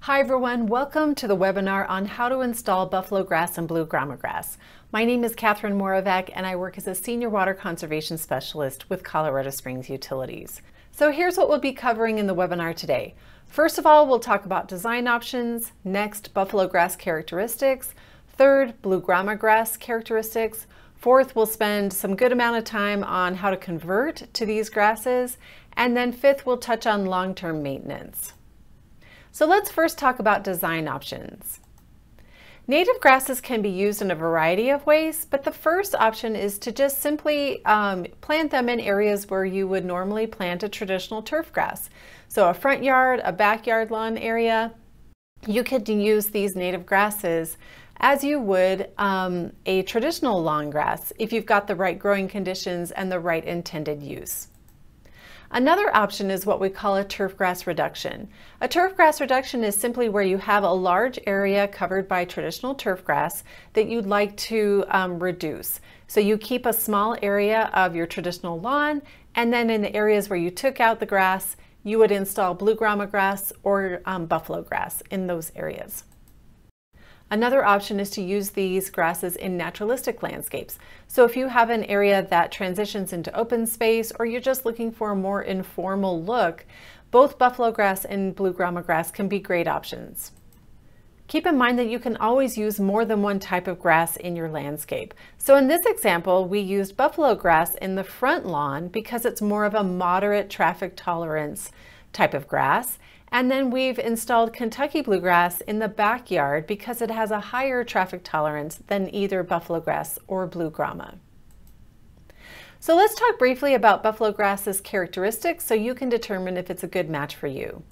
Hi everyone, welcome to the webinar on how to install buffalo grass and blue grama grass. My name is Catherine Moravec and I work as a Senior Water Conservation Specialist with Colorado Springs Utilities. So here's what we'll be covering in the webinar today. First of all, we'll talk about design options, next buffalo grass characteristics, third blue grama grass characteristics, fourth we'll spend some good amount of time on how to convert to these grasses, and then fifth we'll touch on long-term maintenance. So let's first talk about design options. Native grasses can be used in a variety of ways, but the first option is to just simply um, plant them in areas where you would normally plant a traditional turf grass. So a front yard, a backyard lawn area, you could use these native grasses as you would um, a traditional lawn grass if you've got the right growing conditions and the right intended use. Another option is what we call a turfgrass reduction. A turfgrass reduction is simply where you have a large area covered by traditional turfgrass that you'd like to um, reduce. So you keep a small area of your traditional lawn and then in the areas where you took out the grass, you would install blue grama grass or um, buffalo grass in those areas. Another option is to use these grasses in naturalistic landscapes. So if you have an area that transitions into open space or you're just looking for a more informal look, both buffalo grass and blue grama grass can be great options. Keep in mind that you can always use more than one type of grass in your landscape. So in this example, we used buffalo grass in the front lawn because it's more of a moderate traffic tolerance type of grass. And then we've installed Kentucky bluegrass in the backyard because it has a higher traffic tolerance than either buffalo grass or blue grama. So let's talk briefly about buffalo grass's characteristics so you can determine if it's a good match for you.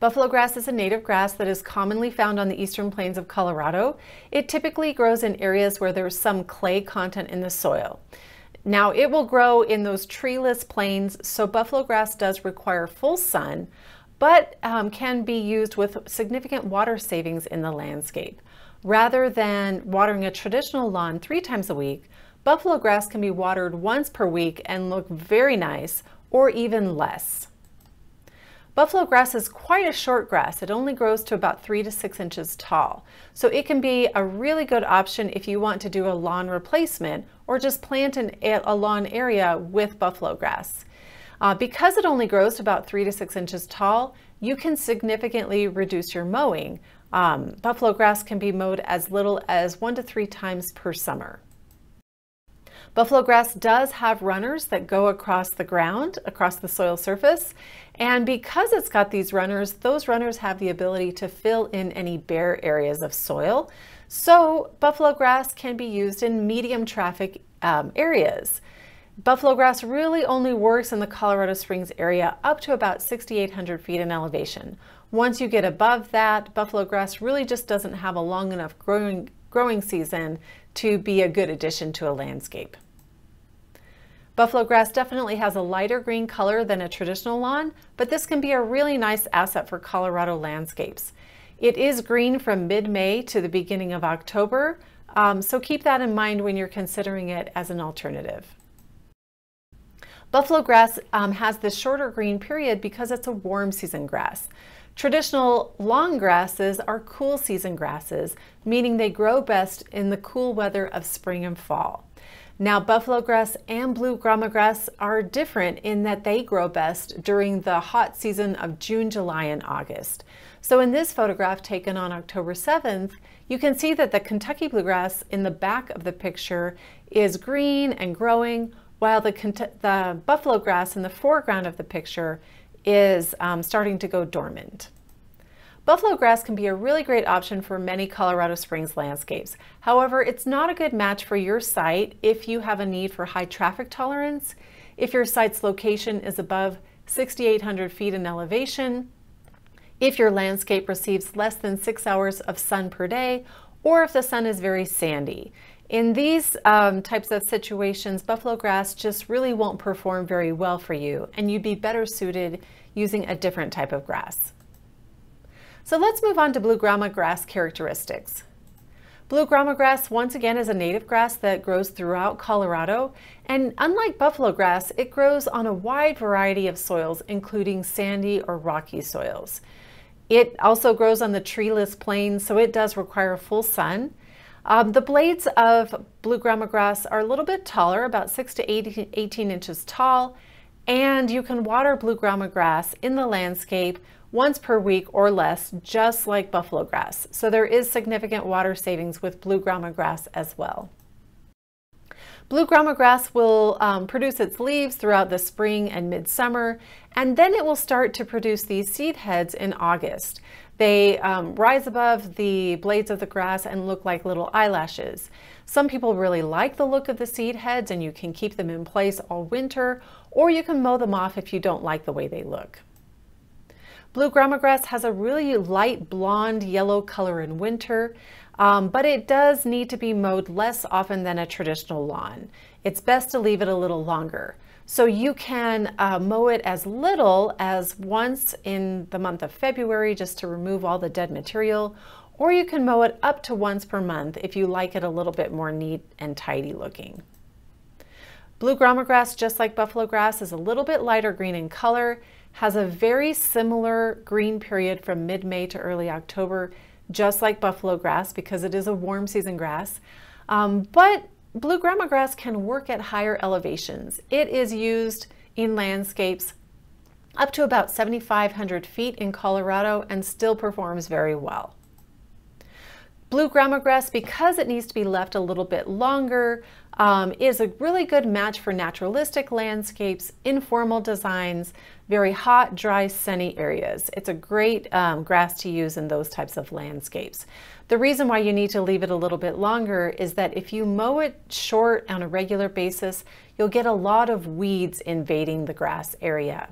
Buffalo grass is a native grass that is commonly found on the eastern plains of Colorado. It typically grows in areas where there's some clay content in the soil. Now it will grow in those treeless plains, so buffalo grass does require full sun, but um, can be used with significant water savings in the landscape. Rather than watering a traditional lawn three times a week, buffalo grass can be watered once per week and look very nice or even less. Buffalo grass is quite a short grass. It only grows to about three to six inches tall. So it can be a really good option if you want to do a lawn replacement or just plant an, a lawn area with buffalo grass. Uh, because it only grows to about three to six inches tall, you can significantly reduce your mowing. Um, buffalo grass can be mowed as little as one to three times per summer. Buffalo grass does have runners that go across the ground, across the soil surface, and because it's got these runners, those runners have the ability to fill in any bare areas of soil. So buffalo grass can be used in medium traffic um, areas. Buffalo grass really only works in the Colorado Springs area up to about 6,800 feet in elevation. Once you get above that, buffalo grass really just doesn't have a long enough growing, growing season to be a good addition to a landscape. Buffalo grass definitely has a lighter green color than a traditional lawn, but this can be a really nice asset for Colorado landscapes. It is green from mid-May to the beginning of October, um, so keep that in mind when you're considering it as an alternative. Buffalo grass um, has this shorter green period because it's a warm season grass. Traditional long grasses are cool season grasses, meaning they grow best in the cool weather of spring and fall. Now, buffalo grass and blue grama grass are different in that they grow best during the hot season of June, July, and August. So in this photograph taken on October 7th, you can see that the Kentucky bluegrass in the back of the picture is green and growing, while the, the buffalo grass in the foreground of the picture is um, starting to go dormant. Buffalo grass can be a really great option for many Colorado Springs landscapes. However, it's not a good match for your site if you have a need for high traffic tolerance, if your site's location is above 6,800 feet in elevation, if your landscape receives less than six hours of sun per day, or if the sun is very sandy. In these um, types of situations, buffalo grass just really won't perform very well for you and you'd be better suited using a different type of grass. So let's move on to blue grama grass characteristics. Blue grama grass, once again, is a native grass that grows throughout Colorado. And unlike buffalo grass, it grows on a wide variety of soils, including sandy or rocky soils. It also grows on the treeless plains, so it does require full sun. Um, the blades of blue grama grass are a little bit taller, about 6 to 18, 18 inches tall, and you can water blue grama grass in the landscape once per week or less, just like buffalo grass. So there is significant water savings with blue grama grass as well. Blue grama grass will um, produce its leaves throughout the spring and midsummer, and then it will start to produce these seed heads in August. They um, rise above the blades of the grass and look like little eyelashes. Some people really like the look of the seed heads and you can keep them in place all winter, or you can mow them off if you don't like the way they look. Blue grama grass has a really light blonde yellow color in winter, um, but it does need to be mowed less often than a traditional lawn. It's best to leave it a little longer. So you can uh, mow it as little as once in the month of February just to remove all the dead material, or you can mow it up to once per month if you like it a little bit more neat and tidy looking. Blue grama grass, just like buffalo grass, is a little bit lighter green in color has a very similar green period from mid-May to early October, just like buffalo grass because it is a warm season grass. Um, but blue grama grass can work at higher elevations. It is used in landscapes up to about 7,500 feet in Colorado and still performs very well. Blue grama grass, because it needs to be left a little bit longer, um, is a really good match for naturalistic landscapes, informal designs, very hot, dry, sunny areas. It's a great um, grass to use in those types of landscapes. The reason why you need to leave it a little bit longer is that if you mow it short on a regular basis, you'll get a lot of weeds invading the grass area.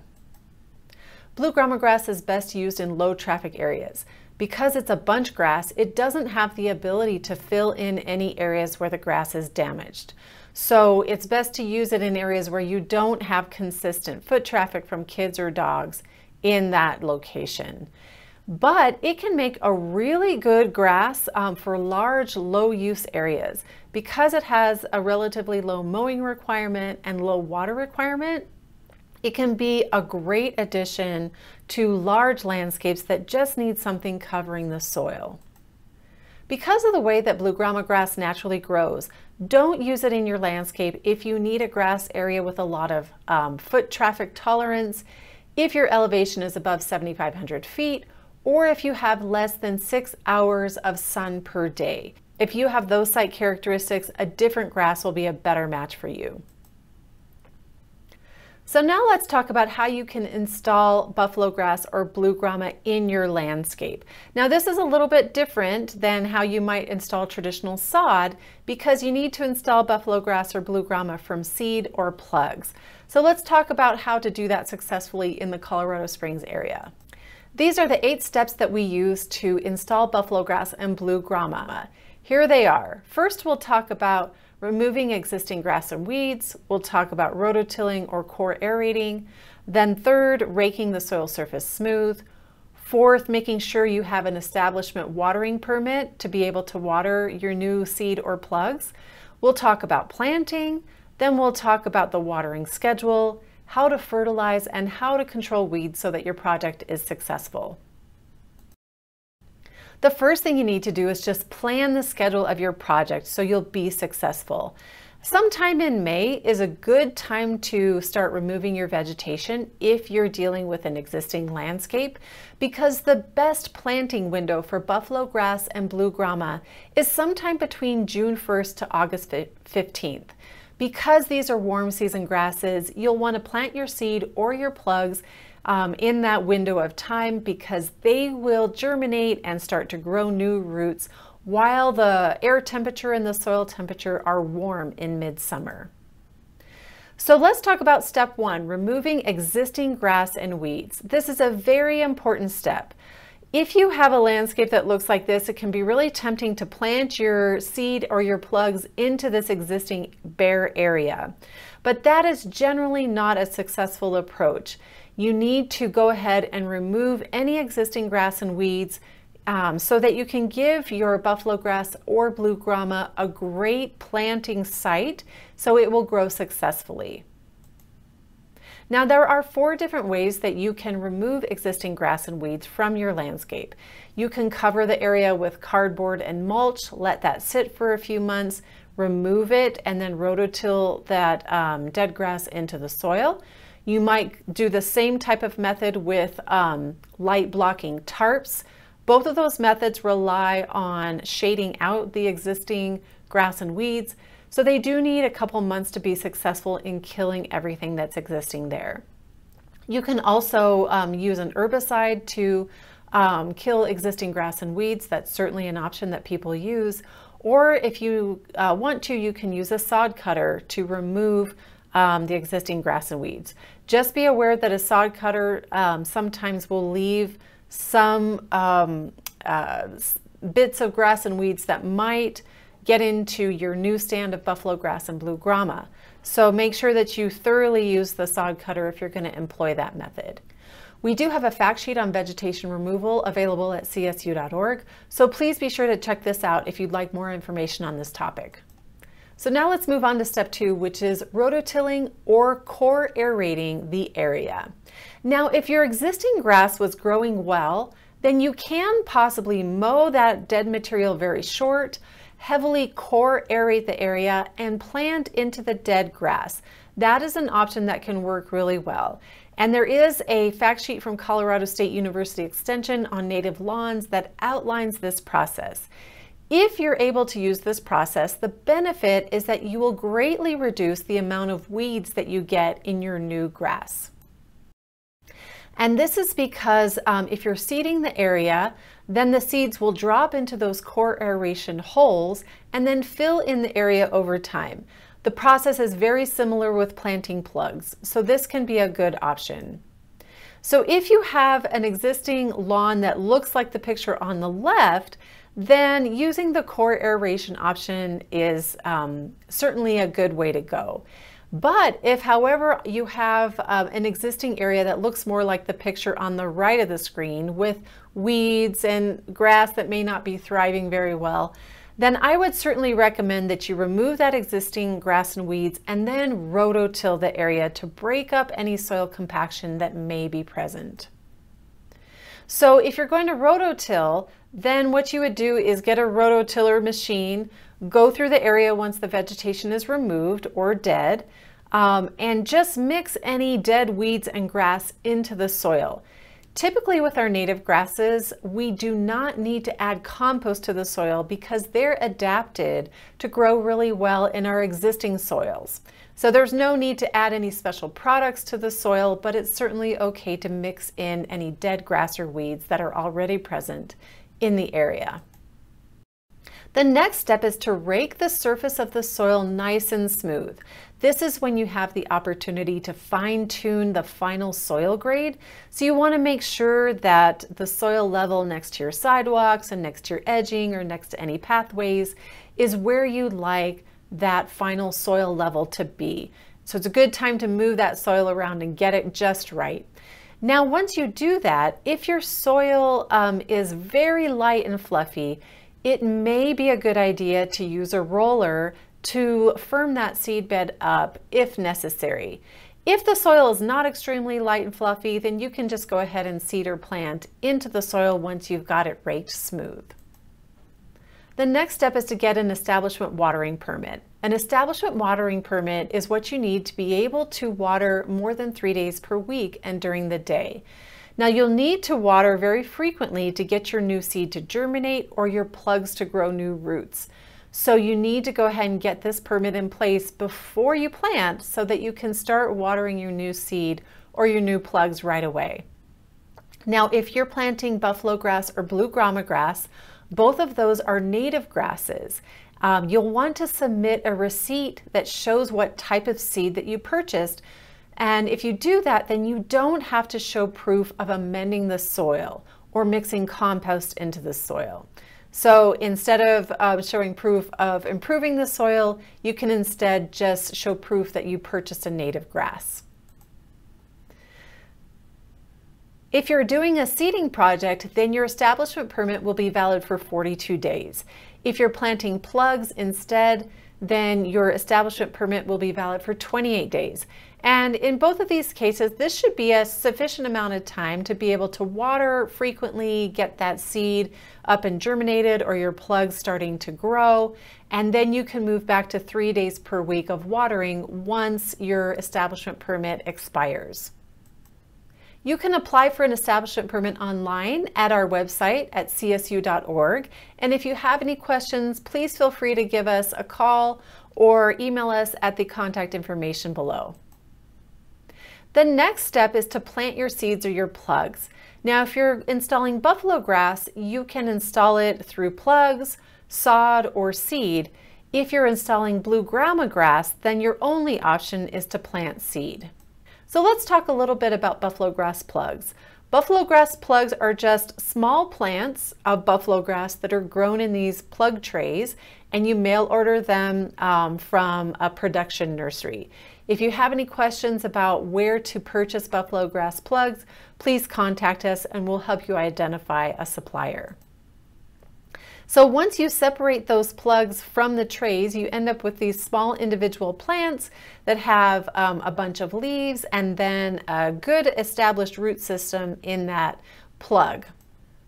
Blue grama grass is best used in low traffic areas. Because it's a bunch grass, it doesn't have the ability to fill in any areas where the grass is damaged. So it's best to use it in areas where you don't have consistent foot traffic from kids or dogs in that location. But it can make a really good grass um, for large, low use areas. Because it has a relatively low mowing requirement and low water requirement, it can be a great addition to large landscapes that just need something covering the soil. Because of the way that blue grama grass naturally grows, don't use it in your landscape if you need a grass area with a lot of um, foot traffic tolerance, if your elevation is above 7,500 feet, or if you have less than six hours of sun per day. If you have those site characteristics, a different grass will be a better match for you. So now let's talk about how you can install buffalo grass or blue grama in your landscape. Now this is a little bit different than how you might install traditional sod because you need to install buffalo grass or blue grama from seed or plugs. So let's talk about how to do that successfully in the Colorado Springs area. These are the eight steps that we use to install buffalo grass and blue grama. Here they are. First, we'll talk about removing existing grass and weeds. We'll talk about rototilling or core aerating. Then third, raking the soil surface smooth. Fourth, making sure you have an establishment watering permit to be able to water your new seed or plugs. We'll talk about planting. Then we'll talk about the watering schedule, how to fertilize, and how to control weeds so that your project is successful. The first thing you need to do is just plan the schedule of your project so you'll be successful. Sometime in May is a good time to start removing your vegetation if you're dealing with an existing landscape because the best planting window for buffalo grass and blue grama is sometime between June 1st to August 15th. Because these are warm season grasses, you'll want to plant your seed or your plugs um, in that window of time because they will germinate and start to grow new roots while the air temperature and the soil temperature are warm in midsummer. So let's talk about step one, removing existing grass and weeds. This is a very important step. If you have a landscape that looks like this, it can be really tempting to plant your seed or your plugs into this existing bare area. But that is generally not a successful approach you need to go ahead and remove any existing grass and weeds um, so that you can give your buffalo grass or blue grama a great planting site so it will grow successfully. Now there are four different ways that you can remove existing grass and weeds from your landscape. You can cover the area with cardboard and mulch, let that sit for a few months, remove it, and then rototill that um, dead grass into the soil. You might do the same type of method with um, light blocking tarps. Both of those methods rely on shading out the existing grass and weeds, so they do need a couple months to be successful in killing everything that's existing there. You can also um, use an herbicide to um, kill existing grass and weeds. That's certainly an option that people use. Or if you uh, want to, you can use a sod cutter to remove um, the existing grass and weeds. Just be aware that a sod cutter um, sometimes will leave some um, uh, bits of grass and weeds that might get into your new stand of buffalo grass and blue grama. So make sure that you thoroughly use the sod cutter if you're going to employ that method. We do have a fact sheet on vegetation removal available at csu.org, so please be sure to check this out if you'd like more information on this topic. So now let's move on to step two, which is rototilling or core aerating the area. Now, if your existing grass was growing well, then you can possibly mow that dead material very short, heavily core aerate the area, and plant into the dead grass. That is an option that can work really well. And there is a fact sheet from Colorado State University Extension on native lawns that outlines this process. If you're able to use this process, the benefit is that you will greatly reduce the amount of weeds that you get in your new grass. And this is because um, if you're seeding the area, then the seeds will drop into those core aeration holes and then fill in the area over time. The process is very similar with planting plugs, so this can be a good option. So if you have an existing lawn that looks like the picture on the left, then using the core aeration option is um, certainly a good way to go. But if, however, you have um, an existing area that looks more like the picture on the right of the screen with weeds and grass that may not be thriving very well, then I would certainly recommend that you remove that existing grass and weeds and then rototill the area to break up any soil compaction that may be present. So if you're going to rototill, then what you would do is get a rototiller machine, go through the area once the vegetation is removed or dead, um, and just mix any dead weeds and grass into the soil. Typically with our native grasses, we do not need to add compost to the soil because they're adapted to grow really well in our existing soils. So there's no need to add any special products to the soil, but it's certainly okay to mix in any dead grass or weeds that are already present in the area. The next step is to rake the surface of the soil nice and smooth. This is when you have the opportunity to fine tune the final soil grade. So you want to make sure that the soil level next to your sidewalks and next to your edging or next to any pathways is where you'd like that final soil level to be. So it's a good time to move that soil around and get it just right. Now, once you do that, if your soil um, is very light and fluffy, it may be a good idea to use a roller to firm that seed bed up if necessary. If the soil is not extremely light and fluffy, then you can just go ahead and seed or plant into the soil once you've got it raked smooth. The next step is to get an establishment watering permit. An establishment watering permit is what you need to be able to water more than three days per week and during the day. Now you'll need to water very frequently to get your new seed to germinate or your plugs to grow new roots. So you need to go ahead and get this permit in place before you plant so that you can start watering your new seed or your new plugs right away. Now, if you're planting buffalo grass or blue grama grass, both of those are native grasses. Um, you'll want to submit a receipt that shows what type of seed that you purchased and if you do that, then you don't have to show proof of amending the soil or mixing compost into the soil. So instead of uh, showing proof of improving the soil, you can instead just show proof that you purchased a native grass. If you're doing a seeding project, then your establishment permit will be valid for 42 days. If you're planting plugs instead, then your establishment permit will be valid for 28 days. And in both of these cases, this should be a sufficient amount of time to be able to water frequently, get that seed up and germinated or your plugs starting to grow. And then you can move back to three days per week of watering once your establishment permit expires. You can apply for an establishment permit online at our website at csu.org. And if you have any questions, please feel free to give us a call or email us at the contact information below. The next step is to plant your seeds or your plugs. Now, if you're installing buffalo grass, you can install it through plugs, sod, or seed. If you're installing blue grama grass, then your only option is to plant seed. So let's talk a little bit about buffalo grass plugs. Buffalo grass plugs are just small plants of buffalo grass that are grown in these plug trays and you mail order them um, from a production nursery. If you have any questions about where to purchase buffalo grass plugs, please contact us and we'll help you identify a supplier. So once you separate those plugs from the trays, you end up with these small individual plants that have um, a bunch of leaves and then a good established root system in that plug.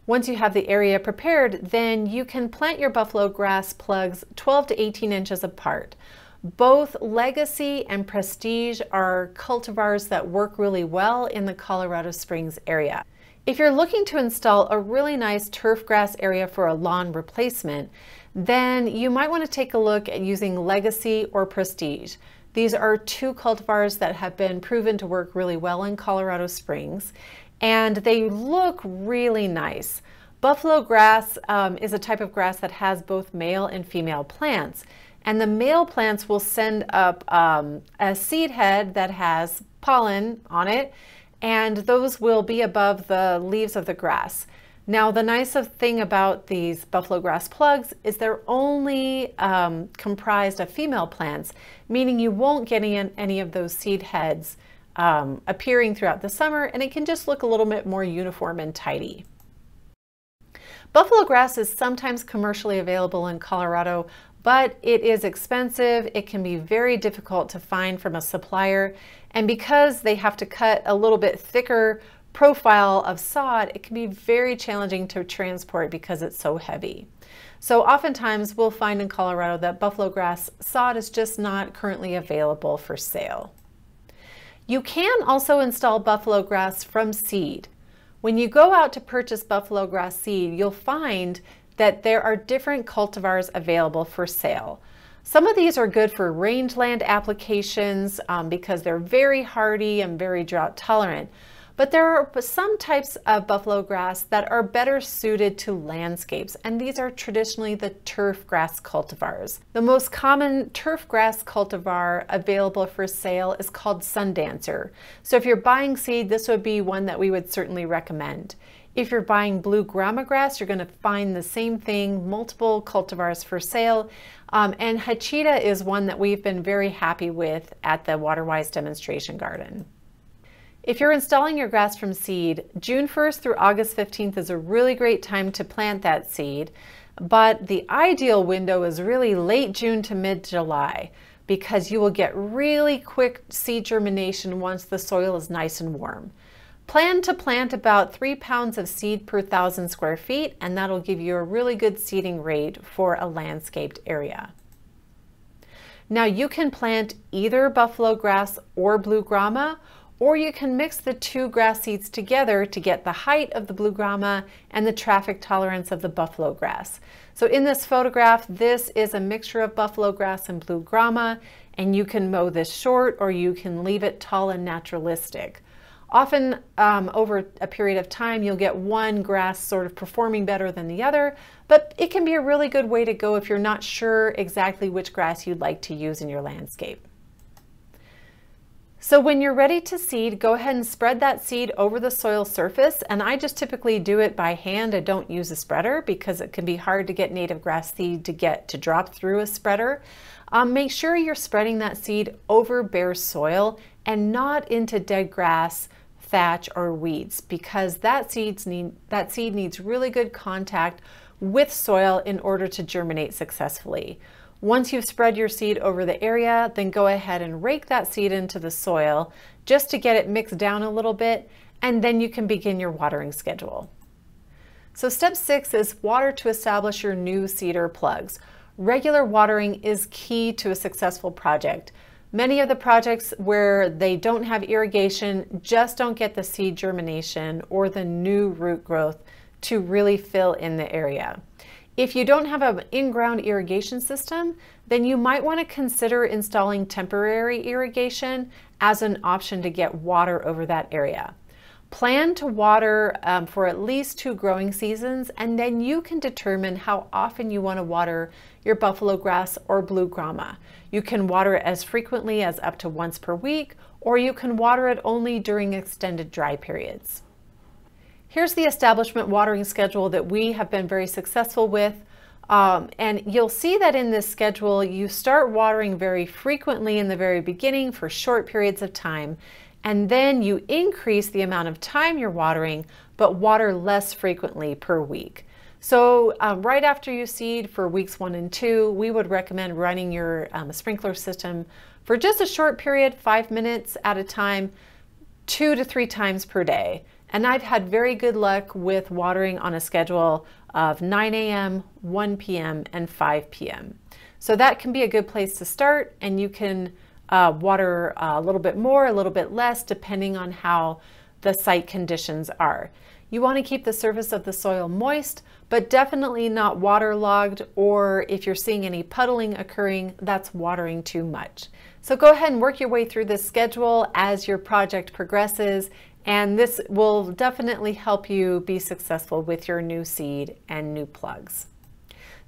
Once you have the area prepared, then you can plant your buffalo grass plugs 12 to 18 inches apart. Both Legacy and Prestige are cultivars that work really well in the Colorado Springs area. If you're looking to install a really nice turf grass area for a lawn replacement, then you might want to take a look at using Legacy or Prestige. These are two cultivars that have been proven to work really well in Colorado Springs, and they look really nice. Buffalo grass um, is a type of grass that has both male and female plants, and the male plants will send up um, a seed head that has pollen on it, and those will be above the leaves of the grass. Now, the nice thing about these buffalo grass plugs is they're only um, comprised of female plants, meaning you won't get any, any of those seed heads um, appearing throughout the summer, and it can just look a little bit more uniform and tidy. Buffalo grass is sometimes commercially available in Colorado, but it is expensive. It can be very difficult to find from a supplier. And because they have to cut a little bit thicker profile of sod, it can be very challenging to transport because it's so heavy. So oftentimes we'll find in Colorado that buffalo grass sod is just not currently available for sale. You can also install buffalo grass from seed. When you go out to purchase buffalo grass seed, you'll find that there are different cultivars available for sale. Some of these are good for rangeland applications um, because they're very hardy and very drought tolerant. But there are some types of buffalo grass that are better suited to landscapes, and these are traditionally the turf grass cultivars. The most common turf grass cultivar available for sale is called Sundancer. So if you're buying seed, this would be one that we would certainly recommend. If you're buying blue grama grass, you're going to find the same thing, multiple cultivars for sale. Um, and Hachita is one that we've been very happy with at the Waterwise demonstration garden. If you're installing your grass from seed, June 1st through August 15th is a really great time to plant that seed, but the ideal window is really late June to mid-July because you will get really quick seed germination once the soil is nice and warm. Plan to plant about three pounds of seed per thousand square feet, and that'll give you a really good seeding rate for a landscaped area. Now you can plant either buffalo grass or blue grama, or you can mix the two grass seeds together to get the height of the blue grama and the traffic tolerance of the buffalo grass. So in this photograph, this is a mixture of buffalo grass and blue grama, and you can mow this short or you can leave it tall and naturalistic. Often um, over a period of time, you'll get one grass sort of performing better than the other, but it can be a really good way to go if you're not sure exactly which grass you'd like to use in your landscape. So when you're ready to seed, go ahead and spread that seed over the soil surface. And I just typically do it by hand. I don't use a spreader because it can be hard to get native grass seed to get to drop through a spreader. Um, make sure you're spreading that seed over bare soil and not into dead grass thatch, or weeds because that, seeds need, that seed needs really good contact with soil in order to germinate successfully. Once you've spread your seed over the area, then go ahead and rake that seed into the soil just to get it mixed down a little bit, and then you can begin your watering schedule. So step six is water to establish your new seeder plugs. Regular watering is key to a successful project. Many of the projects where they don't have irrigation just don't get the seed germination or the new root growth to really fill in the area. If you don't have an in-ground irrigation system, then you might want to consider installing temporary irrigation as an option to get water over that area. Plan to water um, for at least two growing seasons and then you can determine how often you want to water your buffalo grass or blue grama. You can water it as frequently as up to once per week or you can water it only during extended dry periods. Here's the establishment watering schedule that we have been very successful with. Um, and you'll see that in this schedule, you start watering very frequently in the very beginning for short periods of time, and then you increase the amount of time you're watering, but water less frequently per week. So um, right after you seed for weeks one and two, we would recommend running your um, sprinkler system for just a short period, five minutes at a time, two to three times per day. And I've had very good luck with watering on a schedule of 9 a.m., 1 p.m., and 5 p.m. So that can be a good place to start and you can uh, water a little bit more, a little bit less, depending on how the site conditions are. You want to keep the surface of the soil moist, but definitely not waterlogged, or if you're seeing any puddling occurring, that's watering too much. So go ahead and work your way through this schedule as your project progresses and this will definitely help you be successful with your new seed and new plugs.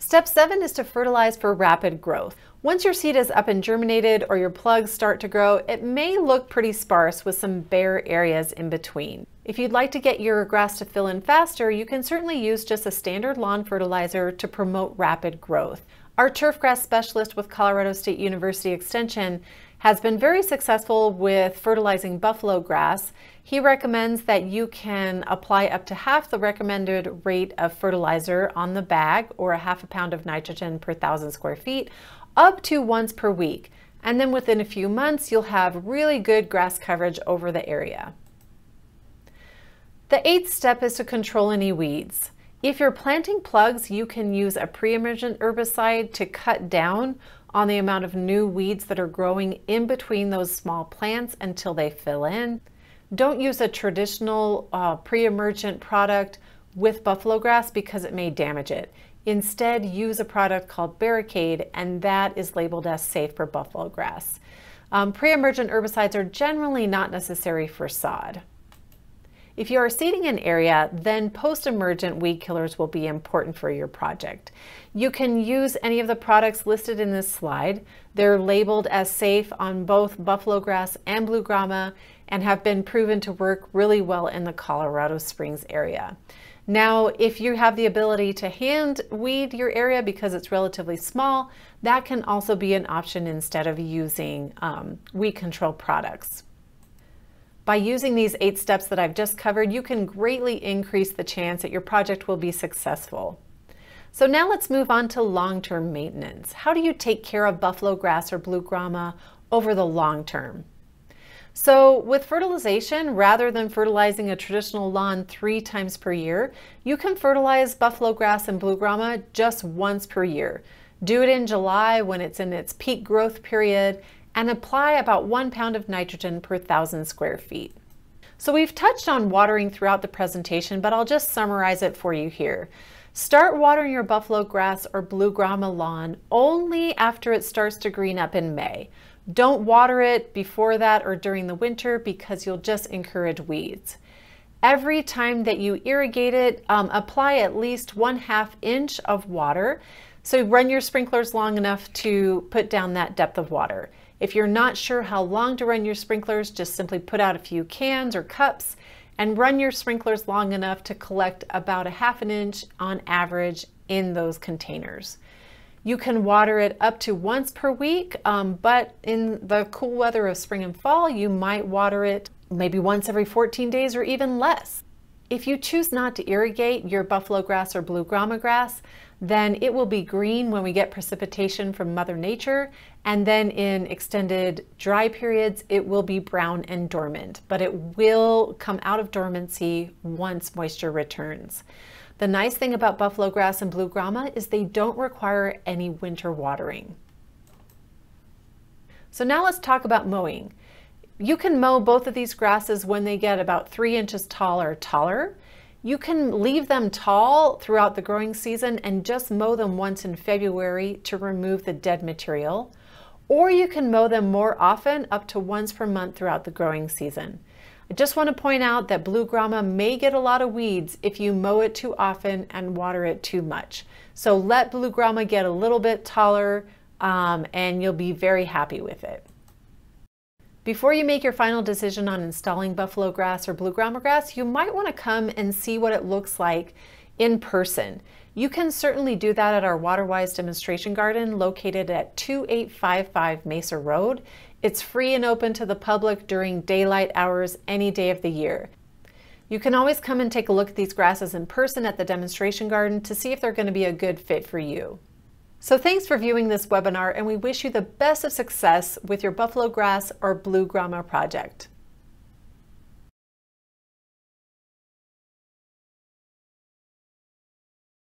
Step seven is to fertilize for rapid growth. Once your seed is up and germinated or your plugs start to grow, it may look pretty sparse with some bare areas in between. If you'd like to get your grass to fill in faster, you can certainly use just a standard lawn fertilizer to promote rapid growth. Our turf grass specialist with Colorado State University Extension has been very successful with fertilizing buffalo grass. He recommends that you can apply up to half the recommended rate of fertilizer on the bag or a half a pound of nitrogen per thousand square feet up to once per week. And then within a few months, you'll have really good grass coverage over the area. The eighth step is to control any weeds. If you're planting plugs, you can use a pre-emergent herbicide to cut down on the amount of new weeds that are growing in between those small plants until they fill in. Don't use a traditional uh, pre-emergent product with buffalo grass because it may damage it. Instead, use a product called Barricade and that is labeled as safe for buffalo grass. Um, pre-emergent herbicides are generally not necessary for sod. If you are seeding an area, then post-emergent weed killers will be important for your project. You can use any of the products listed in this slide. They're labeled as safe on both buffalo grass and blue grama and have been proven to work really well in the Colorado Springs area. Now, if you have the ability to hand weed your area because it's relatively small, that can also be an option instead of using um, weed control products. By using these eight steps that I've just covered, you can greatly increase the chance that your project will be successful. So now let's move on to long-term maintenance. How do you take care of buffalo grass or blue grama over the long term? So with fertilization, rather than fertilizing a traditional lawn three times per year, you can fertilize buffalo grass and blue grama just once per year. Do it in July when it's in its peak growth period and apply about one pound of nitrogen per thousand square feet. So we've touched on watering throughout the presentation, but I'll just summarize it for you here. Start watering your buffalo grass or blue grama lawn only after it starts to green up in May. Don't water it before that or during the winter because you'll just encourage weeds. Every time that you irrigate it, um, apply at least one half inch of water. So run your sprinklers long enough to put down that depth of water. If you're not sure how long to run your sprinklers, just simply put out a few cans or cups and run your sprinklers long enough to collect about a half an inch on average in those containers. You can water it up to once per week, um, but in the cool weather of spring and fall, you might water it maybe once every 14 days or even less. If you choose not to irrigate your buffalo grass or blue grama grass, then it will be green when we get precipitation from Mother Nature, and then in extended dry periods, it will be brown and dormant, but it will come out of dormancy once moisture returns. The nice thing about buffalo grass and blue grama is they don't require any winter watering. So now let's talk about mowing. You can mow both of these grasses when they get about three inches tall or taller. You can leave them tall throughout the growing season and just mow them once in February to remove the dead material. Or you can mow them more often, up to once per month throughout the growing season. I just want to point out that blue grama may get a lot of weeds if you mow it too often and water it too much. So let blue grama get a little bit taller um, and you'll be very happy with it. Before you make your final decision on installing buffalo grass or blue grama grass, you might want to come and see what it looks like in person. You can certainly do that at our Waterwise demonstration garden located at 2855 Mesa Road. It's free and open to the public during daylight hours any day of the year. You can always come and take a look at these grasses in person at the demonstration garden to see if they're going to be a good fit for you. So thanks for viewing this webinar and we wish you the best of success with your buffalo grass or blue grama project.